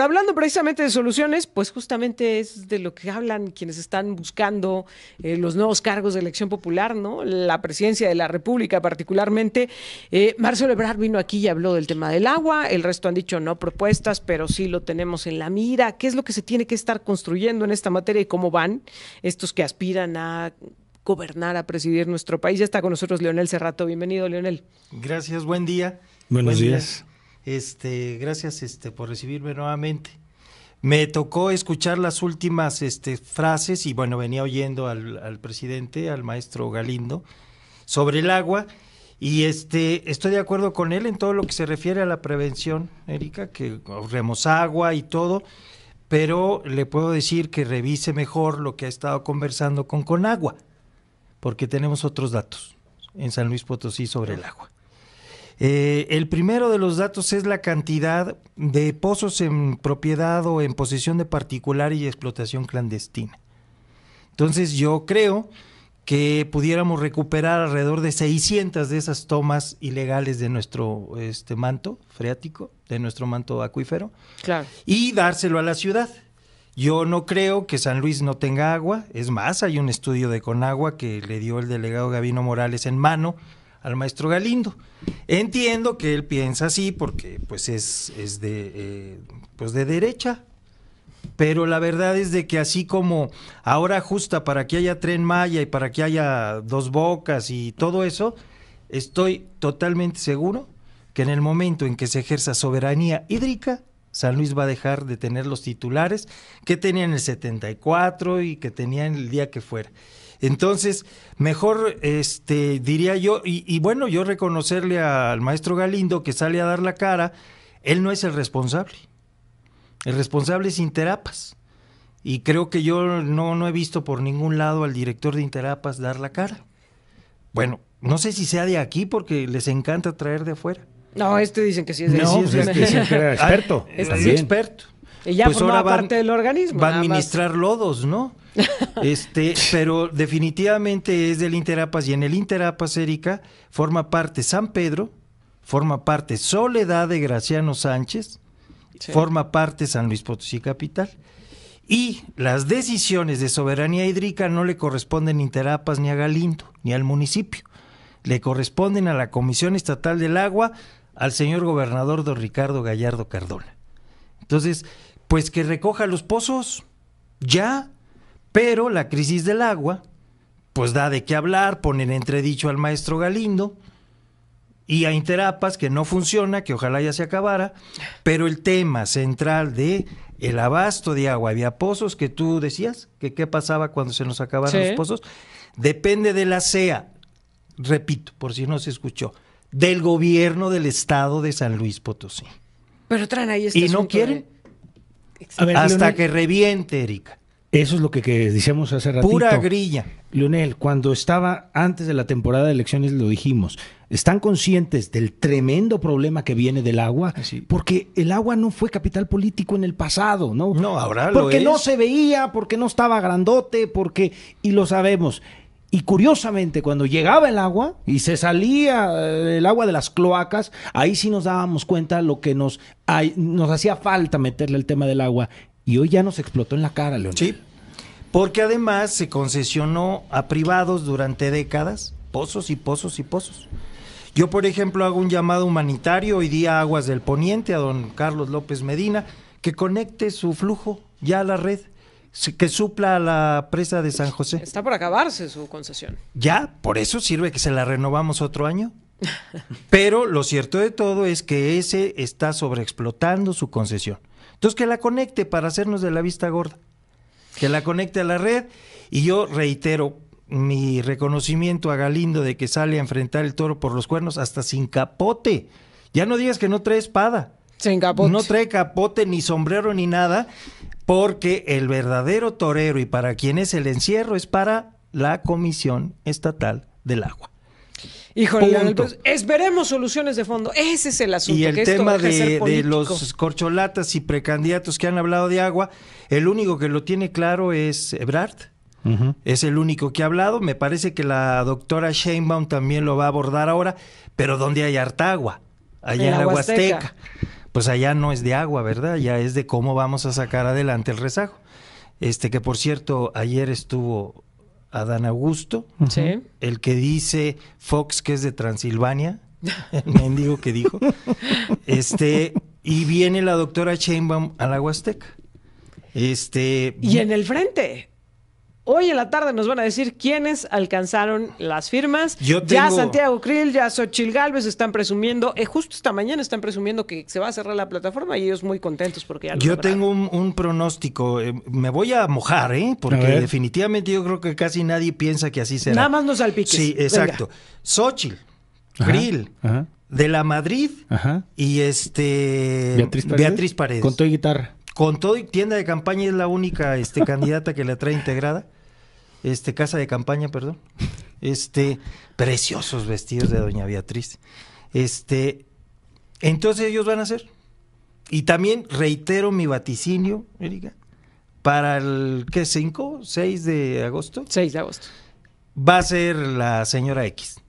Hablando precisamente de soluciones, pues justamente es de lo que hablan quienes están buscando eh, los nuevos cargos de elección popular, ¿no? La presidencia de la República particularmente. Eh, Marcelo Ebrard vino aquí y habló del tema del agua, el resto han dicho no propuestas, pero sí lo tenemos en la mira. ¿Qué es lo que se tiene que estar construyendo en esta materia y cómo van estos que aspiran a gobernar, a presidir nuestro país? Ya está con nosotros Leonel Cerrato. Bienvenido, Leonel. Gracias, buen día. Buenos días. Este, gracias este, por recibirme nuevamente. Me tocó escuchar las últimas este, frases y bueno, venía oyendo al, presidente, al maestro Galindo, sobre el agua y este, estoy de acuerdo con él en todo lo que se refiere a la prevención, Erika, que ahorremos agua y todo, pero le puedo decir que revise mejor lo que ha estado conversando con Conagua, porque tenemos otros datos en San Luis Potosí sobre el agua. Eh, el primero de los datos es la cantidad de pozos en propiedad o en posesión de particular y explotación clandestina. Entonces yo creo que pudiéramos recuperar alrededor de 600 de esas tomas ilegales de nuestro este, manto freático, de nuestro manto acuífero, y dárselo a la ciudad. Yo no creo que San Luis no tenga agua, es más, hay un estudio de Conagua que le dio el delegado Gavino Morales en mano, al maestro Galindo. Entiendo que él piensa así porque pues es, es de, eh, pues de derecha, pero la verdad es de que así como ahora ajusta para que haya tren Maya y para que haya dos bocas y todo eso, estoy totalmente seguro que en el momento en que se ejerza soberanía hídrica, San Luis va a dejar de tener los titulares que tenía en el 74 y que tenía en el día que fuera. Entonces, mejor este, diría yo, y, bueno, yo reconocerle al maestro Galindo que sale a dar la cara, él no es el responsable. El responsable es Interapas. Y creo que yo no, no he visto por ningún lado al director de Interapas dar la cara. Bueno, no sé si sea de aquí porque les encanta traer de afuera. No, este dicen que sí es de no, pues este que era experto. este es experto. Y ya pues ahora parte del organismo. Va a administrar lodos, ¿no? este, pero definitivamente es del Interapas y en el Interapas, Erika, forma parte San Pedro, forma parte Soledad de Graciano Sánchez, forma parte San Luis Potosí Capital. Y las decisiones de soberanía hídrica no le corresponden a Interapas ni a Galindo, ni al municipio. Le corresponden a la Comisión Estatal del Agua, al señor gobernador don Ricardo Gallardo Cardona. Entonces, pues que recoja los pozos, ya, pero la crisis del agua, pues da de qué hablar, ponen entredicho al maestro Galindo y a Interapas que no funciona, que ojalá ya se acabara, pero el tema central de el abasto de agua, había pozos que tú decías, que qué pasaba cuando se nos acabaron los pozos, depende de la CEA, repito, por si no se escuchó, del gobierno del estado de San Luis Potosí. Pero traen ahí este Y no quieren. hasta que reviente, Erika. Eso es lo que, decíamos hace ratito. Pura grilla. Leonel, cuando estaba antes de la temporada de elecciones lo dijimos, ¿están conscientes del tremendo problema que viene del agua? Porque el agua no fue capital político en el pasado, ¿no? No, ahora lo Porque no se veía, porque no estaba grandote, porque... Y lo sabemos. Y curiosamente, cuando llegaba el agua y se salía eh, el agua de las cloacas, ahí sí nos dábamos cuenta lo que nos, nos hacía falta meterle el tema del agua. Y hoy ya nos explotó en la cara, León. Sí, porque además se concesionó a privados durante décadas pozos y pozos y pozos. Yo, por ejemplo, hago un llamado humanitario hoy día Aguas del Poniente, a don Carlos López Medina, que conecte su flujo ya a la red que supla a la presa de San José. Está por acabarse su concesión. Ya, por eso sirve que se la renovamos otro año. Pero lo cierto de todo es que ese está sobreexplotando su concesión. Entonces que la conecte para hacernos de la vista gorda. Que la conecte a la red. Y yo reitero mi reconocimiento a Galindo de que sale a enfrentar el toro por los cuernos hasta sin capote. Ya no digas que no trae espada. Sin capote. No trae capote, ni sombrero, ni nada porque el verdadero torero y para quien es el encierro es para la Comisión Estatal del Agua. Híjole, pues, esperemos soluciones de fondo. Ese es el asunto. Y el tema de, los corcholatas y precandidatos que han hablado de agua, el único que lo tiene claro es Ebrard. Es el único que ha hablado. Me parece que la doctora Sheinbaum también lo va a abordar ahora, pero donde hay harta agua, allá en, la Huasteca. Pues allá no es de agua, ¿verdad? Ya es de cómo vamos a sacar adelante el rezago. Este que por cierto, ayer estuvo Adán Augusto, Sí. el que dice Fox que es de Transilvania, el mendigo que dijo. Este, y viene la doctora Sheinbaum a la Huasteca. Este, Y en el frente. Hoy en la tarde nos van a decir quiénes alcanzaron las firmas. Yo Ya tengo- Santiago Krill, ya Xochil Gálvez están presumiendo, eh, justo esta mañana están presumiendo que se va a cerrar la plataforma y ellos muy contentos porque ya lo Yo lograron. tengo un, un pronóstico, eh, me voy a mojar, ¿eh? Porque definitivamente yo creo que casi nadie piensa que así será. Nada más no salpiques. Sí, exacto. Grill, Ajá. de la Madrid Ajá. y este Beatriz Paredes. Beatriz Paredes. Con todo y guitarra. Con todo y tienda de campaña es la única este, candidata que la trae integrada. Este, casa de campaña, perdón. Este, preciosos vestidos de doña Beatriz. Este, entonces ellos van a hacer. Y también reitero mi vaticinio, Erika, para el, ¿qué? ¿5? ¿6 de agosto? 6 de agosto. Va a ser la señora X.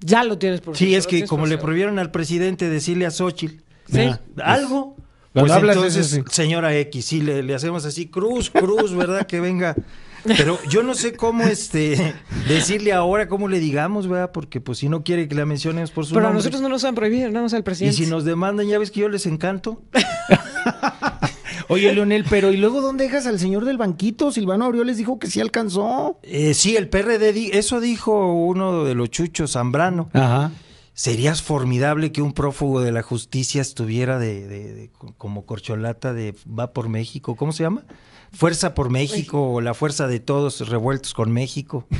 Ya lo tienes por Sí, es que como le prohibieron al presidente decirle a Xochitl Sí. Algo. Pues entonces, señora X, sí, le, le hacemos así, cruz, cruz, ¿verdad? Que venga. Pero yo no sé cómo este decirle ahora, cómo le digamos, ¿verdad? Porque pues si no quiere que la mencionemos por su Pero a nosotros no nos han prohibido, nada más al Y presidente. si nos demandan, ya ves que yo les encanto. Oye, Leonel, pero ¿y luego dónde dejas al señor del banquito? Silvano Aureoles dijo que sí alcanzó. Eh, sí, el PRD, di- eso dijo uno de los chuchos, Zambrano. Ajá. Sería formidable que un prófugo de la justicia estuviera de, de- de- como corcholata de Va por México, ¿cómo se llama? Fuerza por México o la fuerza de todos revueltos con México.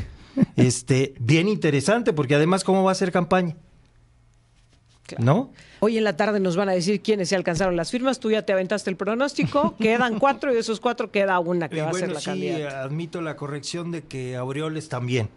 Este, bien interesante, porque además, ¿cómo va a ser campaña? ¿No? Hoy en la tarde nos van a decir quiénes se alcanzaron las firmas. Tú ya te aventaste el pronóstico. Quedan cuatro y de esos cuatro queda una que Y va a ser la sí, candidata. admito la corrección de que Aureoles también.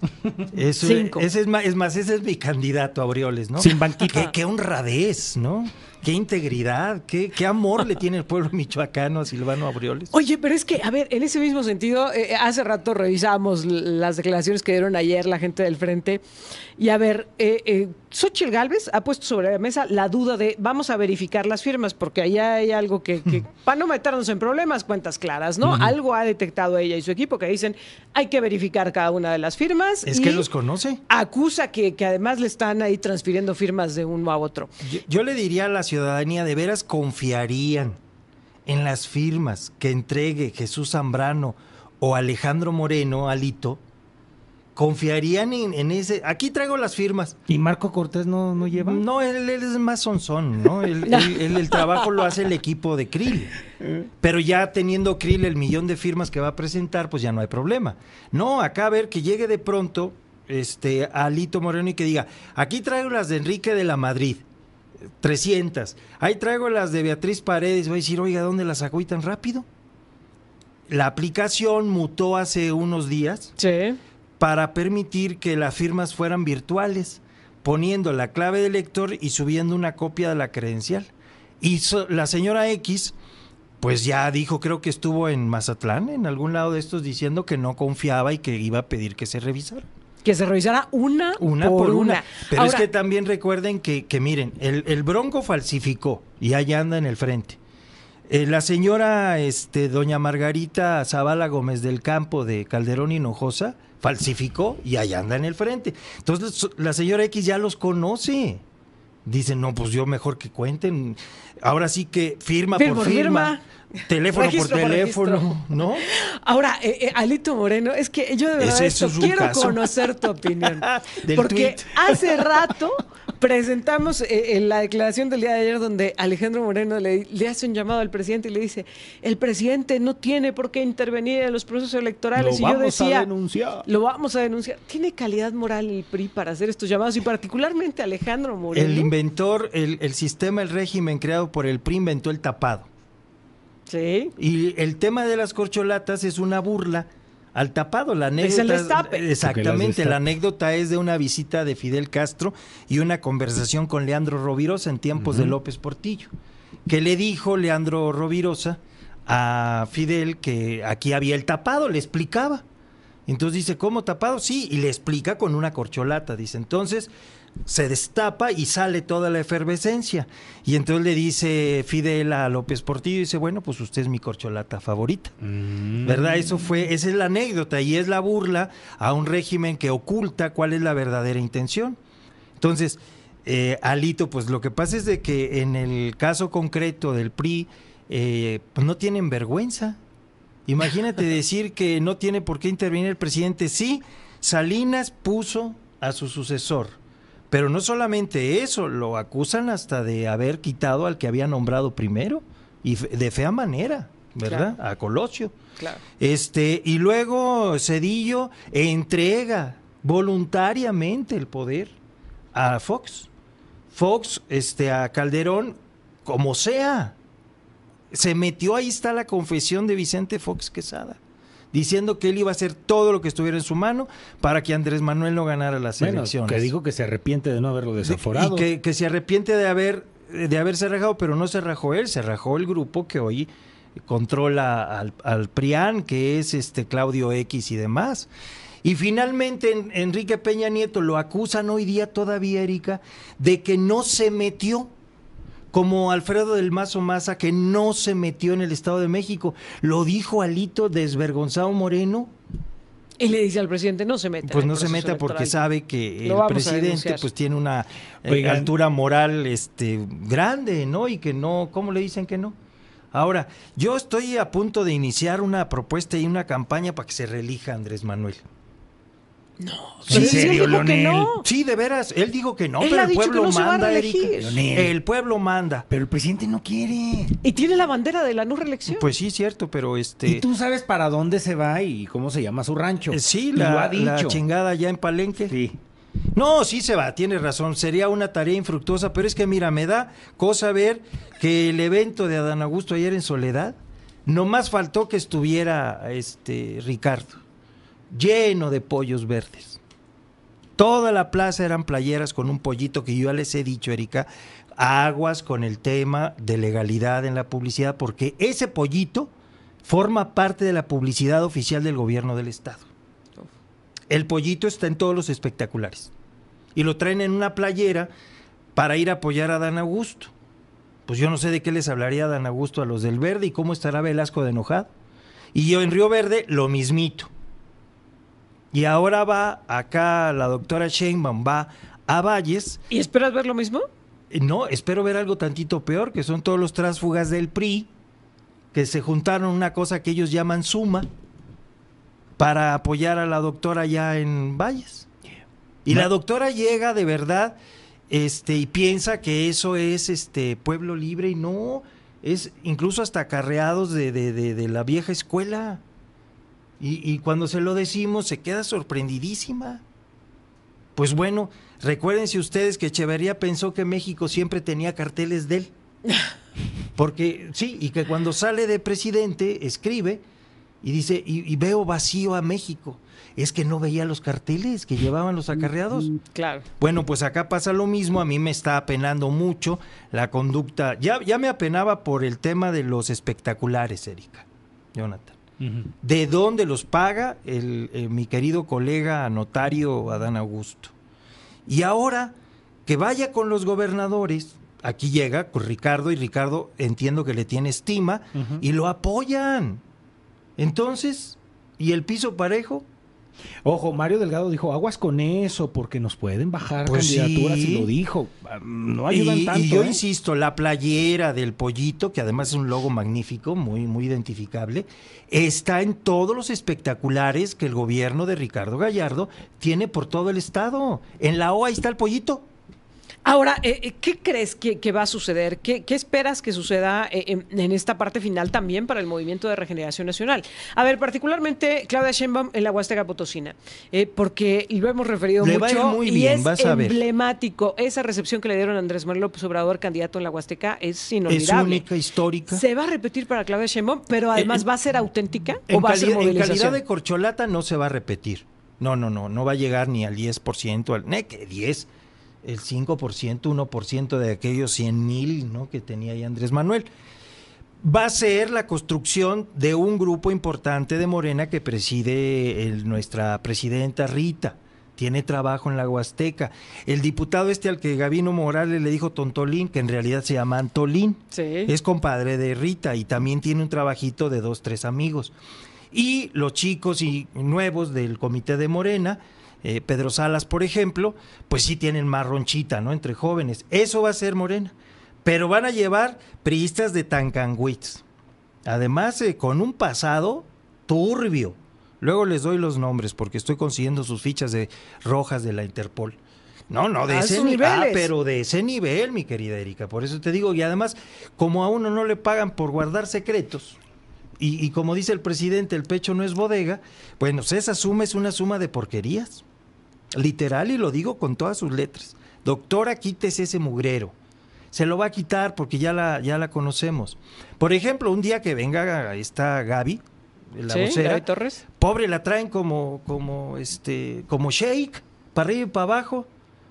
Eso, Cinco. Ese es, más, es más, ese es mi candidato, Aureoles, ¿no? Sin banquito. Qué, qué honradez, ¿no? Qué integridad, qué, qué amor le tiene el pueblo michoacano a Silvano Aureoles. Oye, pero es que, a ver, en ese mismo sentido, eh, hace rato revisábamos l- las declaraciones que dieron ayer la gente del frente. Y a ver, eh, eh, Xochitl Gálvez ha puesto sobre la mesa la duda de vamos a verificar las firmas, porque allá hay algo que, que para no meternos en problemas, cuentas claras, ¿no? Algo ha detectado ella y su equipo que dicen hay que verificar cada una de las firmas. Es y que los conoce. Acusa que, que además le están ahí transfiriendo firmas de uno a otro. Yo, yo le diría a la ciudadanía, de veras confiarían en las firmas que entregue Jesús Zambrano o Alejandro Moreno, Alito, confiarían en, en ese... Aquí traigo las firmas. ¿Y Marco Cortés no, no lleva? No, él, él es más sonzón, ¿no? Él- él- él- el trabajo lo hace el equipo de Krill. Pero ya teniendo Krill el millón de firmas que va a presentar, pues ya no hay problema. No, acá a ver que llegue de pronto este Alito Moreno y que diga, aquí traigo las de Enrique de la Madrid, 300. Ahí traigo las de Beatriz Paredes. Voy a decir, oiga, ¿dónde las sacó y tan rápido? La aplicación mutó hace unos días Sí. para permitir que las firmas fueran virtuales, poniendo la clave del lector y subiendo una copia de la credencial. Y so- la señora X, pues ya dijo, creo que estuvo en Mazatlán, en algún lado de estos, diciendo que no confiaba y que iba a pedir que se revisara. Que se revisara una, Una por, una. Pero Ahora, es que también recuerden que, que miren, el, el Bronco falsificó y allá anda en el frente. Eh, la señora este, doña Margarita Zavala Gómez del Campo de Calderón Hinojosa falsificó y allá anda en el frente. Entonces la señora X ya los conoce. Dicen, no, pues yo mejor que cuenten. Ahora sí que firma Firma por por firma, teléfono Registro por teléfono. ¿no? Ahora, eh, eh, Alito Moreno, es que yo de verdad esto es quiero caso. conocer tu opinión. Porque hace rato presentamos eh, en la declaración del día de ayer donde Alejandro Moreno le, le hace un llamado al presidente y le dice, el presidente no tiene por qué intervenir en los procesos electorales. Lo y yo vamos a decía, denunciar. lo vamos a denunciar. ¿Tiene calidad moral el PRI para hacer estos llamados? Y particularmente Alejandro Moreno. El inventor, el, el sistema, el régimen creado por el PRI inventó el tapado. Sí. Y el tema de las corcholatas es una burla al tapado. La anécdota, Es el destape. Exactamente. destape. La anécdota es de una visita de Fidel Castro y una conversación con Leandro Rovirosa en tiempos de López Portillo. Que le dijo Leandro Rovirosa a Fidel que aquí había el tapado, le explicaba. Entonces dice, ¿cómo tapado? Sí, y le explica con una corcholata. Dice, entonces, se destapa y sale toda la efervescencia. Y entonces le dice Fidel a López Portillo, dice, bueno, pues usted es mi corcholata favorita. Mm. ¿Verdad? Eso fue, esa es la anécdota y es la burla a un régimen que oculta cuál es la verdadera intención. Entonces, eh, Alito, pues lo que pasa es de que en el caso concreto del PRI, eh, pues no tienen vergüenza. Imagínate decir que no tiene por qué intervenir el presidente. Sí, Salinas puso a su sucesor. Pero no solamente eso, lo acusan hasta de haber quitado al que había nombrado primero y de fea manera, ¿verdad? A Colosio. Claro. Este, y luego Cedillo entrega voluntariamente el poder a Fox. Fox, este, a Calderón, como sea. Se metió, ahí está la confesión de Vicente Fox Quesada, diciendo que él iba a hacer todo lo que estuviera en su mano para que Andrés Manuel no ganara las Bueno, elecciones. que dijo que se arrepiente de no haberlo desaforado. Y que, que se arrepiente de haber de haberse rajado, pero no se rajó él, se rajó el grupo que hoy controla al, al PRIAN, que es este Claudio X y demás. Y finalmente en- Enrique Peña Nieto lo acusan hoy día todavía, Erika, de que no se metió, como Alfredo del Mazo Maza, que no se metió en el Estado de México. Lo dijo Alito desvergonzado Moreno, Y le dice al presidente, no se meta. en pues no se meta porque electoral. sabe que Lo el presidente pues tiene una eh, altura moral este grande, ¿no? Y que no, ¿cómo le dicen que no? Ahora, yo estoy a punto de iniciar una propuesta y una campaña para que se reelija Andrés Manuel. Pero ¿En él serio, dijo que Leonel? no. Sí, de veras, él dijo que no, Él pero ha el dicho que pueblo no se va a manda, reelegir. Erika. Leonel. El pueblo manda. Pero el presidente no quiere. Y tiene la bandera de la no reelección. Pues sí, cierto, pero este Y tú sabes para dónde se va y cómo se llama su rancho. eh, sí, Y lo la, ha la dicho. chingada ya en Palenque. Sí. No, sí se va, tiene razón, sería una tarea infructuosa, pero es que mira, me da cosa ver que el evento de Adán Augusto ayer en Soledad, nomás faltó que estuviera este Ricardo, lleno de pollos verdes. Toda la plaza eran playeras con un pollito que yo ya les he dicho, Erika, aguas con el tema de legalidad en la publicidad, porque ese pollito forma parte de la publicidad oficial del gobierno del estado. El pollito está en todos los espectaculares. Y lo traen en una playera para ir a apoyar a Dan Augusto. Pues yo no sé de qué les hablaría Dan Augusto a los del Verde y cómo estará Velasco de enojado. Y yo en Río Verde lo mismito. Y ahora va acá la doctora Sheinbaum, va a Valles. ¿Y esperas ver lo mismo? Eh, No, espero ver algo tantito peor, que son todos los tránsfugas del PRI, que se juntaron una cosa que ellos llaman suma para apoyar a la doctora ya en Valles. Y la doctora llega de verdad este, y piensa que eso es este pueblo libre y no, es incluso hasta acarreados de, de- de- de la vieja escuela. Y, y cuando se lo decimos se queda sorprendidísima. Pues bueno, recuérdense ustedes que Echeverría pensó que México siempre tenía carteles de él. Porque sí, y que cuando sale de presidente escribe y dice, y, y veo vacío a México. Es que no veía los carteles que llevaban los acarreados. Claro. Bueno, pues acá pasa lo mismo, a mí me está apenando mucho la conducta, ya, ya me apenaba por el tema de los espectaculares, Erika, Jonathan. ¿De dónde los paga el, eh, mi querido colega notario Adán Augusto? Y ahora que vaya con los gobernadores, aquí llega con Ricardo y Ricardo entiendo que le tiene estima y lo apoyan. Entonces, ¿y el piso parejo? Ojo, Mario Delgado dijo, aguas con eso, porque nos pueden bajar Pues candidaturas sí. y lo dijo. Ah, No ayudan y, tanto. y yo ¿eh? insisto, la playera del pollito, que además es un logo magnífico, muy, muy identificable, está en todos los espectaculares que el gobierno de Ricardo Gallardo tiene por todo el estado. En la OA está el pollito. Ahora, eh, eh, ¿qué crees que, que va a suceder? ¿Qué, qué esperas que suceda eh, en, en esta parte final también para el Movimiento de Regeneración Nacional? A ver, particularmente Claudia Sheinbaum en la Huasteca Potosina, eh, porque lo hemos referido Le mucho muy y bien, es vas a ver. emblemático. Esa recepción que le dieron a Andrés Manuel López Obrador, candidato en la Huasteca, es Es inolvidable. única, histórica. Se va a repetir para Claudia Sheinbaum, pero además va a ser auténtica o va a ser cali- en movilización. calidad de corcholata no se va a repetir. No, no, no, no va a llegar ni al 10%, al, ne, que 10, el 5%, 1% de aquellos 100 mil ¿no? que tenía ahí Andrés Manuel. Va a ser la construcción de un grupo importante de Morena que preside el- nuestra presidenta Rita. tiene trabajo en la Huasteca. El diputado este al que Gabino Morales le dijo Tontolín, que en realidad se llama Antolín, Sí. es compadre de Rita y también tiene un trabajito de dos, tres amigos. Y los chicos y nuevos del comité de Morena, eh, Pedro Salas, por ejemplo, pues sí tienen más ronchita, ¿no? Entre jóvenes. Eso va a ser Morena. Pero van a llevar priistas de Tancanguitz. Además, eh, con un pasado turbio. Luego les doy los nombres porque estoy consiguiendo sus fichas de rojas de la Interpol. No, no, de A ese nivel. Ah, niveles. pero de ese nivel, mi querida Erika. Por eso te digo, y además, como a uno no le pagan por guardar secretos, y, y como dice el presidente, el pecho no es bodega, bueno, pues esa suma es una suma de porquerías. Literal, y lo digo con todas sus letras. Doctora, quítese ese mugrero. Se lo va a quitar porque ya la, ya la conocemos. Por ejemplo, un día que venga esta Gaby, la Sí, vocera, Gaby Torres. pobre la traen como, como, este, como shake, para arriba y para abajo,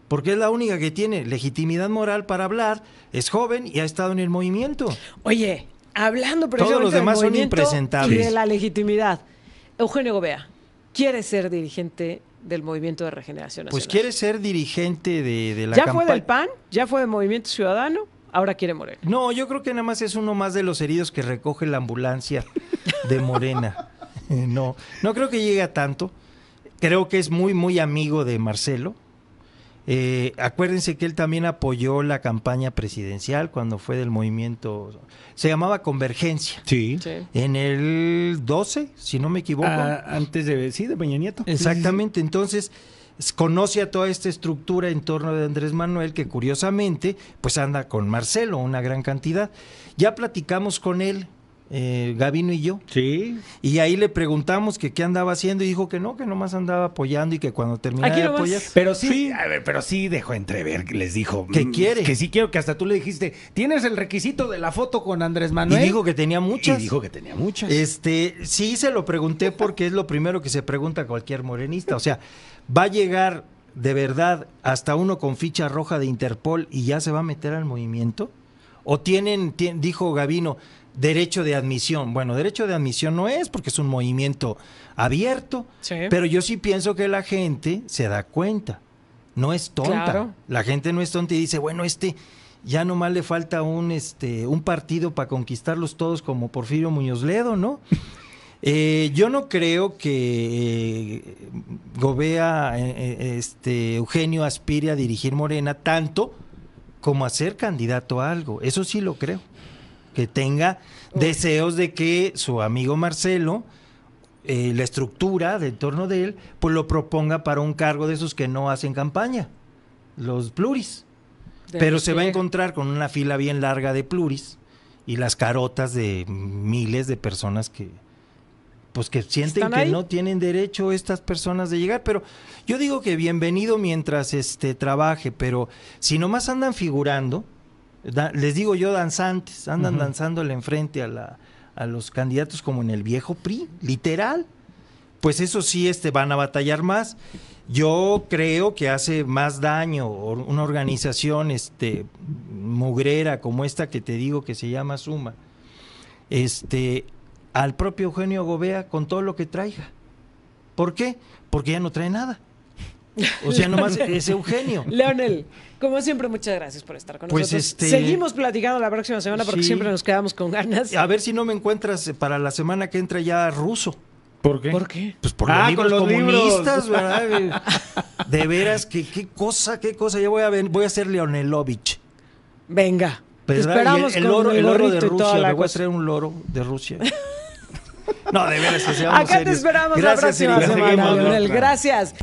porque es la única que tiene legitimidad moral para hablar, es joven y ha estado en el movimiento. Oye, hablando precisamente Todos los del demás son impresentables. Y de la legitimidad. Eugenio Gobea quiere ser dirigente del Movimiento de Regeneración Nacional. Pues quiere ser dirigente de, de la ya fue del PAN, ya fue del Movimiento Ciudadano, ahora quiere Morena. No, yo creo que nada más es uno más de los heridos que recoge la ambulancia de Morena. Eh, No, no creo que llegue a tanto. Creo que es muy, muy amigo de Marcelo. Eh, acuérdense que él también apoyó la campaña presidencial cuando fue del movimiento, se llamaba Convergencia. Sí. Sí. En el 12, si no me equivoco. Ah, antes de, sí, de Peña Nieto. Exactamente, entonces conoce a toda esta estructura en torno de Andrés Manuel que curiosamente pues anda con Marcelo una gran cantidad. Ya platicamos con él, eh, Gavino y yo, Sí. y ahí le preguntamos que qué andaba haciendo y dijo que no, que nomás andaba apoyando y que cuando terminara de apoyar... Pero sí, a ver, pero sí dejó entrever, les dijo. ¿Qué mm, quiere? Que sí quiero, que hasta tú le dijiste, ¿tienes el requisito de la foto con Andrés Y Manuel? dijo que tenía muchas. Y dijo que tenía muchas. Este, sí se lo pregunté porque es lo primero que se pregunta cualquier morenista. O sea, ¿va a llegar de verdad hasta uno con ficha roja de Interpol y ya se va a meter al movimiento? ¿O tienen, tien- dijo Gavino, derecho de admisión? Bueno, derecho de admisión no es porque es un movimiento abierto, Sí. pero yo sí pienso que la gente se da cuenta. No es tonta. Claro. La gente no es tonta y dice, bueno, este ya nomás le falta un este un partido para conquistarlos todos como Porfirio Muñoz Ledo, ¿no? Eh, yo no creo que eh, Gobea, eh, eh, este Eugenio aspire a dirigir Morena tanto como a ser candidato a algo. Eso sí lo creo. Que tenga deseos de que su amigo Marcelo, eh, la estructura de torno de él, pues lo proponga para un cargo de esos que no hacen campaña, los pluris. De Pero se va a encontrar con una fila bien larga de pluris y las carotas de miles de personas que pues que sienten ¿Están que no tienen derecho estas personas de llegar, pero yo digo que bienvenido mientras este trabaje, pero si nomás andan figurando, da- les digo yo danzantes, andan Ujú. danzándole enfrente a la a los candidatos como en el viejo PRI, literal. Pues eso sí este van a batallar más. Yo creo que hace más daño una organización este mugrera como esta que te digo que se llama Suma. Este al propio Eugenio Gobea con todo lo que traiga. ¿Por qué? Porque ya no trae nada. O sea, nomás es Eugenio. Leonel, como siempre, muchas gracias por estar con Pues, nosotros. este- Seguimos platicando la próxima semana porque Sí. siempre nos quedamos con ganas. A ver si no me encuentras para la semana que entra ya ruso. ¿Por qué? ¿Por qué? Pues por Ah, los con libros los libros. comunistas, ¿verdad? De veras, que qué cosa, qué cosa. Ya voy a ver, voy a ser Leonelovich. Venga. Te ¿verdad? esperamos el, el con loro, el loro de Rusia, me voy a traer un loro de Rusia. No, de veras, que seamos Acá te esperamos Gracias, la próxima semana. Leonel. Claro. Gracias.